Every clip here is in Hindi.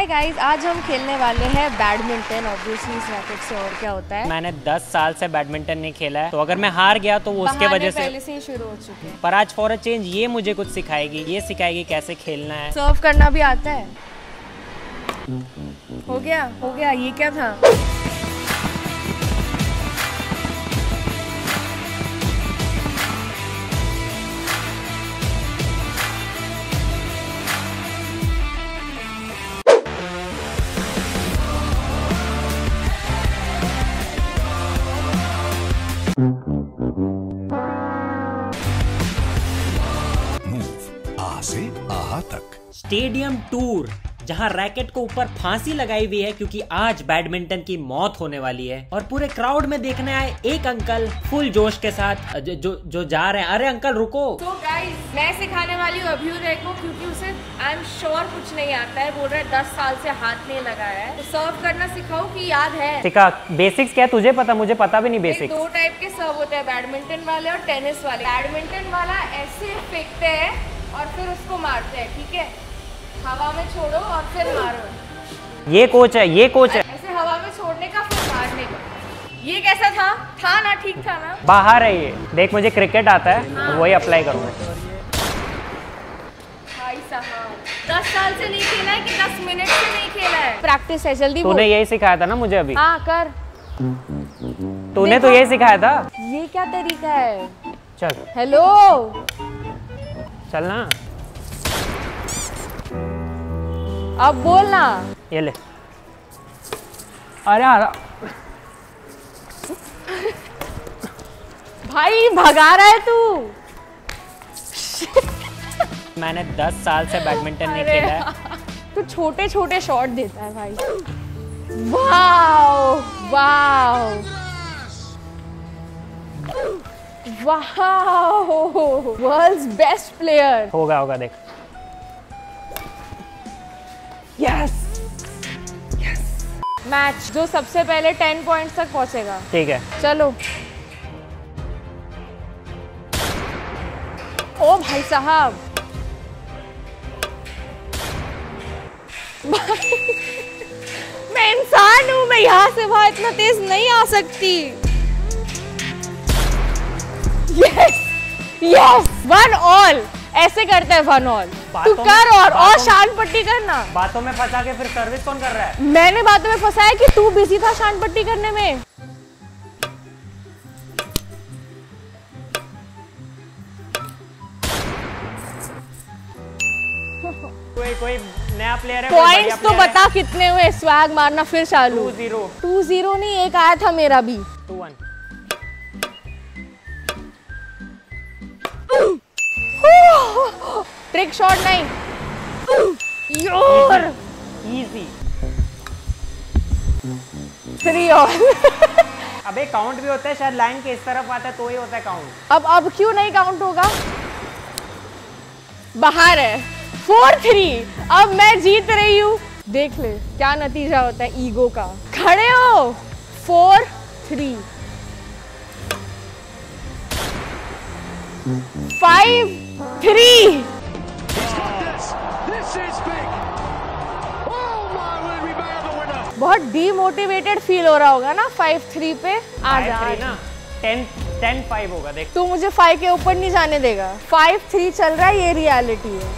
हाय गाइस आज हम खेलने वाले हैं बैडमिंटन ऑब्वियसली इस रैकेट से और क्या होता है? मैंने 10 साल से बैडमिंटन नहीं खेला है। तो अगर मैं हार गया तो वो उसके वजह से पहले से ही शुरू हो चुके हैं। पर आज फॉर अ चेंज ये मुझे कुछ सिखाएगी। ये सिखाएगी कैसे खेलना है। सर्व करना भी आता है। हो गया? हो गया। ये क्या था? स्टेडियम टूर जहाँ रैकेट को ऊपर फांसी लगाई हुई है क्योंकि आज बैडमिंटन की मौत होने वाली है। और पूरे क्राउड में देखने आए एक अंकल फुल जोश के साथ जो जो, जो जा रहे हैं। अरे अंकल रुको। तो गाइस मैं सिखाने वाली हूँ अभ्युदय को क्योंकि उसे आई एम श्योर कुछ नहीं आता है। बोल रहा है दस साल से हाथ नहीं लगाया है। तो सर्व करना सिखाओ कि याद है। सिखा बेसिक्स क्या तुझे पता मुझे पता भी नहीं बेसिक दो टाइप के सर्व होते हैं बैडमिंटन वाले और टेनिस वाले। बैडमिंटन वाला ऐसे फेंकते हैं और फिर उसको मारते हैं ठीक है? हवा में छोड़ो और फिर मारो। ये कोच है ये कोच है। ऐसे हवा में छोड़ने का फिर मारने का ये कैसा था? था ना ठीक था ना? बाहर है ये। देख मुझे क्रिकेट आता है तो वही अप्लाई करूँगा। दस साल से नहीं खेला है कि दस मिनट से नहीं खेला है? प्रैक्टिस है जल्दी तूने यही सिखाया था ना मुझे अभी? हाँ कर। तूने तो यही सिखाया था? ये क्या तरीका है? चल। हेलो चल ना। अब बोल ना। ये ले। अरे भाई भगा रहा है तू। मैंने 10 साल से बैडमिंटन नहीं खेला है। तू छोटे छोटे शॉट देता है भाई। Wow wow. Wow world's best player होगा होगा देख। यस यस मैच जो सबसे पहले टेन पॉइंट्स तक पहुंचेगा। ठीक है। चलो। ओ भाई साहब। मैं इंसान हूँ मैं यहाँ से वहाँ इतना तेज नहीं आ सकती। यस यस वन ऑल ऐसे करते हैं वन ऑल तू कर और और शान पट्टी करना। बातों में फंसा के फिर सर्विस कौन कर रहा है? मैंने बातों में फंसाया कि तू बिज़ी था शान पट्टी करने में। कोई कोई नया प्लेयर है पॉइंट्स तो बता कितने हुए स्वैग मारना फिर चालू। टू ज़ीरो टू ज़ीरो नहीं एक आया था मेरा भी। टू वन ट्रिक शॉट नहीं। योर इजी थ्री और अबे काउंट भी होता है शायद लाइन के इस तरफ़ आता है तो ही होता है काउंट अब अब क्यों नहीं काउंट होगा? बाहर है। फोर थ्री अब मैं जीत रही हूँ। देख ले क्या नतीजा होता है ईगो का। खड़े हो। फोर थ्री फाइव थ्री बहुत डीमोटिवेटेड फील हो रहा होगा ना? फाइव थ्री पे आ जा। Five three ten ten five होगा देख। तू मुझे फाइव के ऊपर नहीं जाने देगा। फाइव थ्री चल रहा है ये रियलिटी है।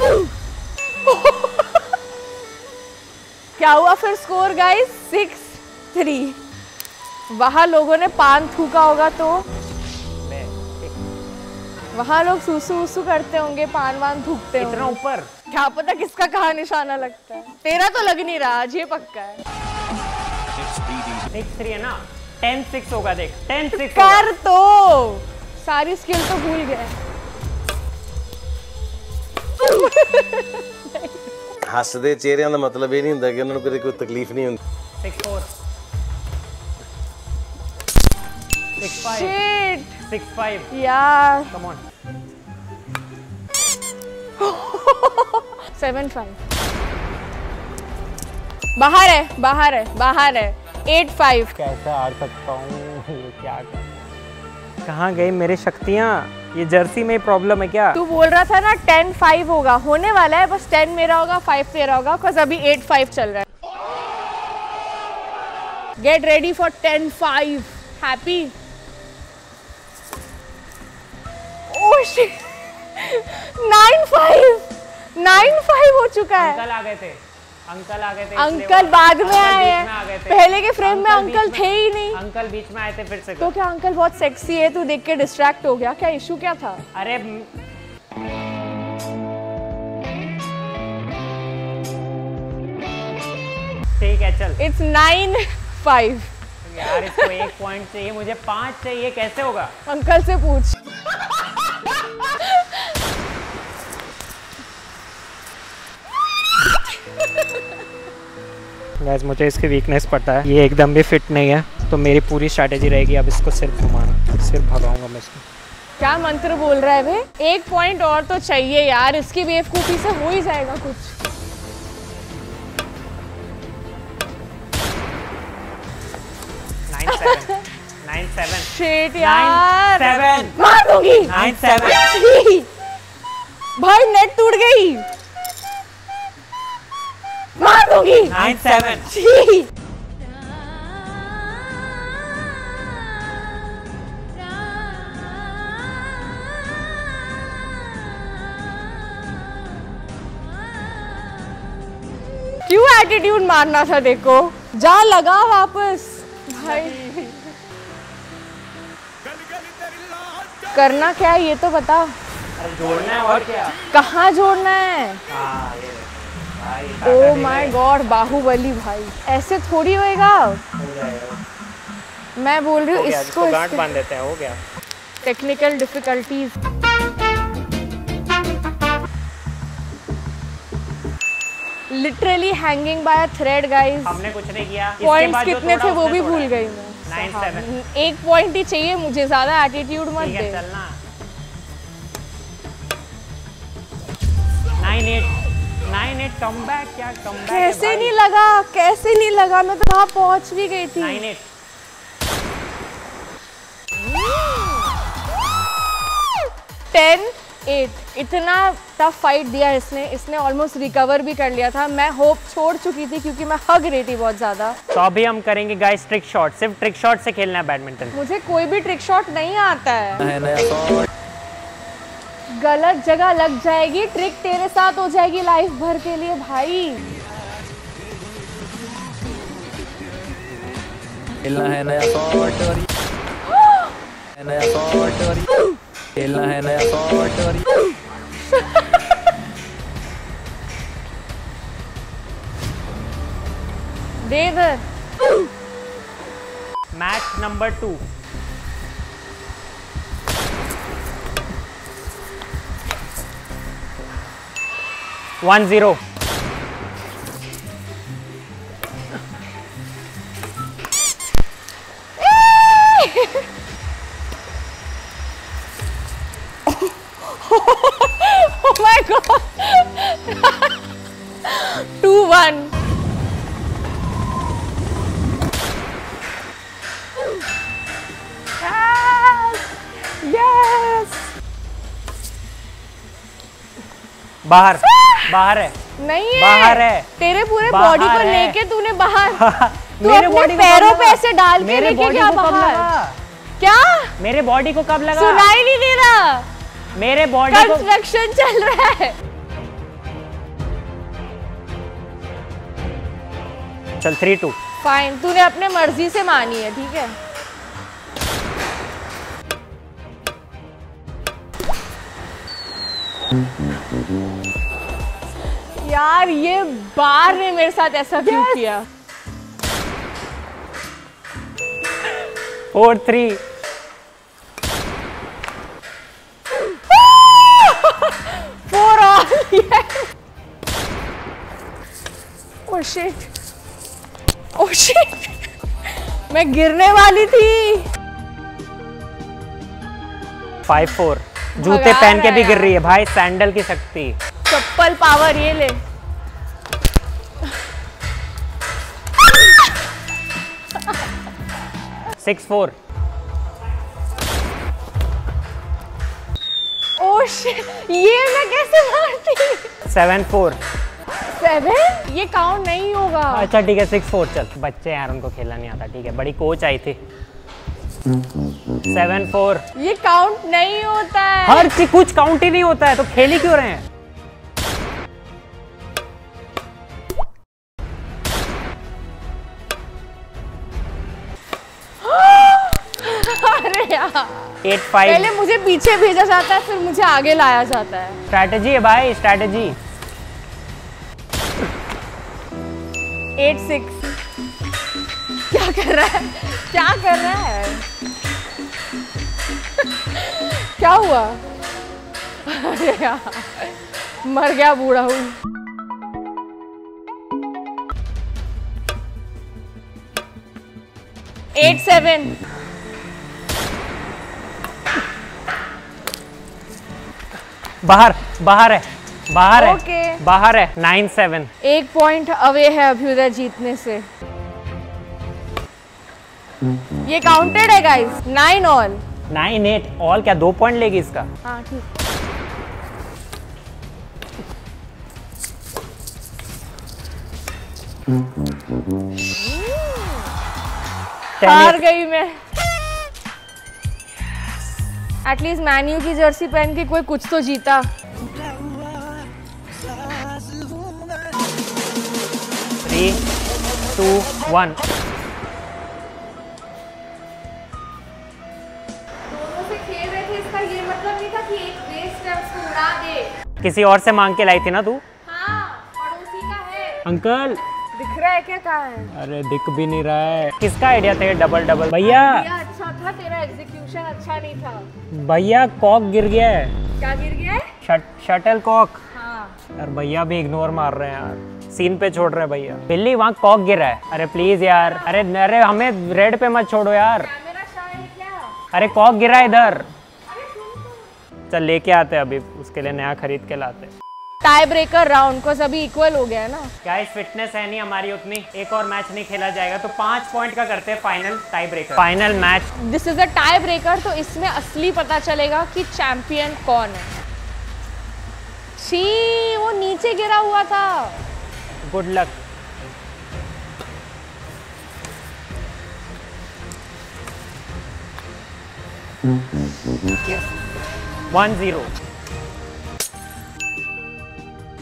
क्या हुआ फिर स्कोर गाइस सिक्स थ्री वहाँ लोगों ने पान थूका होगा तो? वहाँ लोग सूसू उसू करते होंगे पान वान थूकते होंगे। इतना ऊपर? क्या पता किसका कहा निशाना लगता है। तेरा तो लग नहीं रहा आज ये पक्का है। है ना होगा देख कर तो। सारी स्किल तो भूल गए। हसते ਚਿਹਰਿਆਂ का मतलब ਇਹ नहीं होंगे ਕਿ ਉਹਨਾਂ ਨੂੰ ਕਦੇ ਕੋਈ ਤਕਲੀਫ ਨਹੀਂ ਹੁੰਦੀ 6 Shit. Six five. Yeah. Come on. Seven five. बाहर है बाहर है बाहर है. एट फाइव कैसे हार सकता हूँ? क्या कर कहाँ गई मेरी शक्तियाँ? ये जर्सी में प्रॉब्लम है क्या? तू बोल रहा था ना टेन फाइव होगा. होने वाला है बस टेन मेरा होगा फाइव तेरा होगा बिकॉज़ अभी एट फाइव चल रहा है. Get ready for ten five happy nine five nine five हो चुका है। अंकल आ गए थे। अंकल आ गए थे अंकल बाद में आए हैं। पहले के फ्रेम में अंकल थे ही नहीं। अंकल बीच में आए थे फिर से तो क्या अंकल बहुत सेक्सी है? तू देख के डिस्ट्रैक्ट हो गया। क्या इशू क्या था? अरे ठीक है चल। इट्स नाइन फाइव यार इसको एक पॉइंट चाहिए मुझे पाँच चाहिए कैसे होगा? अंकल से पूछ। गैस मुझे इसकी वीकनेस पता है। ये एकदम भी फिट नहीं है तो मेरी पूरी स्ट्रैटेजी रहेगी अब इसको सिर्फ़ घुमाना। सिर्फ़ भगाऊँगा मैं इसको। क्या मंत्र बोल रहा है भाई? एक पॉइंट और तो चाहिए यार इसकी बेवकूफ़ी से हो ही जाएगा कुछ। Nine seven nine seven shit यार। सेवन मार दूँगी। नाइन सेवन भाई नेट टूट गई। मार दूँगी नाइन सेवन क्यों एटीट्यूड मारना था देखो? जा लगा वापस। भाई। करना क्या है ये तो बता। जोड़ना है और क्या? कहाँ जोड़ना है? हाँ ये। ओ माय गॉड बाहुबली भाई। ऐसे थोड़ी होएगा? मैं बोल रही हूँ इसको बाँध देते हैं हो गया। Technical difficulties literally hanging by thread guys हमने कुछ नहीं किया। पॉइंट्स कितने थे वो भी भूल गई मैं. एक पॉइंट ही चाहिए मुझे ज़्यादा एटीट्यूड मत दे। चलना। Nine eight nine eight come back क्या कम बैक कैसे नहीं लगा? कैसे नहीं लगा? मैं तो वहाँ पहुँच भी गई थी। Nine eight. Ten eight. इतना टफ फाइट दिया इसने। इसने ऑलमोस्ट रिकवर भी कर लिया था। मैं होप छोड़ चुकी थी क्योंकि मैं हग रही थी बहुत ज़्यादा। तो अभी हम करेंगे गाइस ट्रिक शॉट सिर्फ़ ट्रिक शॉट से खेलना है बैडमिंटन मुझे कोई भी ट्रिक शॉट नहीं आता है। गलत जगह लग जाएगी ट्रिक तेरे साथ हो जाएगी लाइफ भर के लिए भाई। खेलना है नया शॉट और नया शॉट और खेलना है नया शॉट और दे इधर। Match number two One zero. oh my god! 2 1. Yes! Yes! बाहर। बाहर है। नहीं है। बाहर है। तेरे पूरे बॉडी को लेके तूने बाहर। तू मेरे अपने को पैरों पे ऐसे डाल के लेके बॉडी गया को कब बाहर। क्या? मेरे बॉडी को कब लगा? सुनाई नहीं दे रहा। मेरे बॉडी को कंस्ट्रक्शन चल रहा है। चल थ्री टू फाइन तूने अपने मर्ज़ी से मानी है ठीक है? यार ये बार ने मेरे साथ ऐसा क्यों किया? Four three four all shit oh shit मैं गिरने वाली थी। फाइव फोर जूते पहन के भी गिर रही है। भाई सैंडल की शक्ति। चप्पल पावर ये ले। सिक्स फोर ये मैं कैसे मारती? सेवन फोर सेवन ये काउंट नहीं होगा। अच्छा ठीक है सिक्स फोर चल बच्चे यार उनको खेलना नहीं आता। ठीक है बड़ी कोच आई थी। सेवन फोर ये काउंट नहीं होता है। हर चीज़ कुछ काउंट ही नहीं होता है तो खेल ही क्यों रहे हैं? एट फाइव पहले मुझे पीछे भेजा जाता है फिर मुझे आगे लाया जाता है। स्ट्रैटेजी है भाई स्ट्रैटेजी एट सिक्स क्या कर रहा है? क्या कर रहा है? क्या हुआ? अरे यार मर गया बूढ़ा हूँ। एट सेवन बाहर बाहर है बाहर। है बाहर है नाइन सेवन एक पॉइंट अवे है अभ्युदय जीतने से। ये काउंटेड है guys nine all nine eight all क्या? दो पॉइंट लेगी इसका? हाँ ठीक। हार गई मैं। एटलीस्ट मैन्यू की जर्सी पहन के कोई कुछ तो जीता। थ्री टू वन किसी और से मांग के लाई थी ना तू? हाँ है। अंकल। दिख रहा है क्या कहाँ है? अरे दिख भी नहीं रहा है। किसका आइडिया थे डबल डबल भैया। अच्छा था तेरा एग्जीक्यूशन अच्छा नहीं था। भैया कॉक गिर गया है। क्या गिर गया है? शट, शटल कॉक हाँ। यार भैया भी इग्नोर मार रहे हैं यार। सीन पे छोड़ रहे हैं भैया। बिल्ली वहाँ कॉक गिरा है। अरे प्लीज़ यार। अरे अरे हमें रेड पे मत छोड़ो यार। है अरे कॉक गिरा है इधर। चल लेके आते हैं अभी उसके लिए नया खरीद के लाते हैं। टाई ब्रेकर राउंड को अभी इक्वल हो गया है ना? क्या फिटनेस है नहीं हमारी उतनी। एक और मैच नहीं खेला जाएगा तो पाँच पॉइंट का करते हैं final tiebreaker final match this is a tiebreaker तो इसमें असली पता चलेगा कि चैंपियन कौन है। छी वो नीचे गिरा हुआ था। Good luck one zero.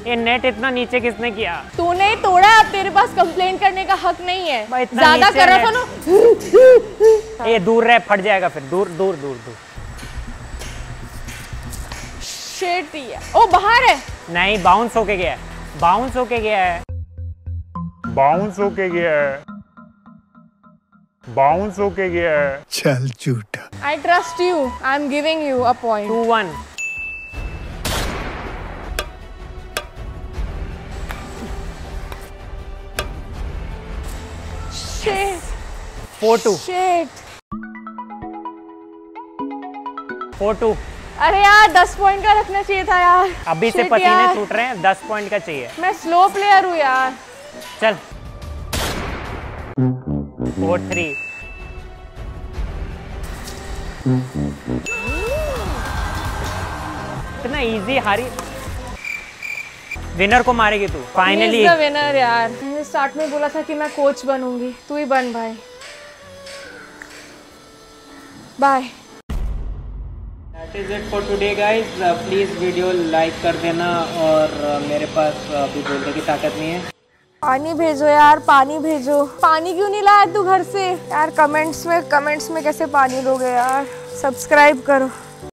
ये नेट इतना नीचे किसने किया? तूने ही तोड़ा अब तेरे पास कंप्लेंट करने का हक नहीं है। ज़्यादा कर रहा था ना ये दूर रहे फट जाएगा फिर। दूर दूर दूर दूर। शेट ही है ओ बाहर है। नहीं बाउंस होके गया है। बाउंस होके गया है। बाउंस होके गया है। बाउंस होके गया है। चल झूठा। I trust you I am giving you a point two one four two shit four two अरे यार दस पॉइंट का रखना चाहिए था यार। अभी से पसीने छूट रहे हैं दस पॉइंट का चाहिए। मैं स्लो प्लेयर हूँ यार। चल। Four three. इतना इजी हारी। विनर को मारेगी तू फाइनली विनर यार। मैंने स्टार्ट में बोला था कि मैं कोच बनूँगी। तू ही बन भाई। Bye that is it for today guys please video like कर देना और uh, मेरे पास अभी बोलने की ताकत नहीं है। पानी भेजो यार, पानी भेजो। पानी क्यों नहीं लाया तू घर से? यार कमेंट्स में कमेंट्स में कैसे पानी दोगे यार? सब्सक्राइब करो।